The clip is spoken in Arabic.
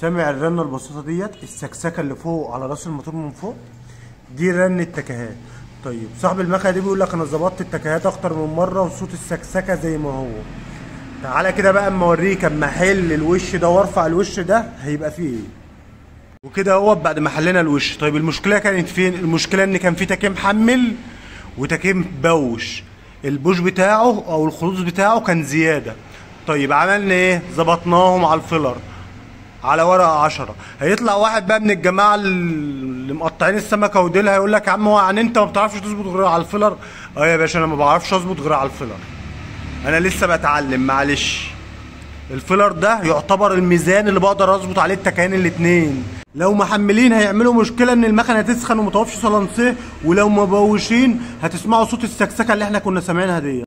سامع الرنة البسيطة ديت السكسكة اللي فوق على رأس الموتور من فوق دي رن التكيهات طيب صاحب المكنة دي بيقول لك أنا ظبطت التكيهات أكتر من مرة وصوت السكسكة زي ما هو. تعالى كده بقى أما أوريك أما أحل الوش ده وأرفع الوش ده هيبقى فيه إيه. وكده اهوت بعد ما حلينا الوش. طيب المشكلة كانت فين؟ المشكلة إن كان في تكيه محمل وتكيه بوش. البوش بتاعه أو الخلوص بتاعه كان زيادة. طيب عملنا إيه؟ ظبطناهم على ال feeler. على ورقة 10 هيطلع واحد بقى من الجماعة اللي مقطعين السمكة وديلها يقول لك يا عم هو يعني انت ما بتعرفش تظبط غير على ال feeler؟ آه يا باشا أنا ما بعرفش اظبط غير على ال feeler. أنا لسه بتعلم معلش. ال feeler ده يعتبر الميزان اللي بقدر اظبط عليه التكايه الاتنين. لو محملين هيعملوا مشكلة ان المكنه تسخن وما توقفش صلانسيه ولو مبوشين هتسمعوا صوت السكسكة اللي إحنا كنا سامعينها دي.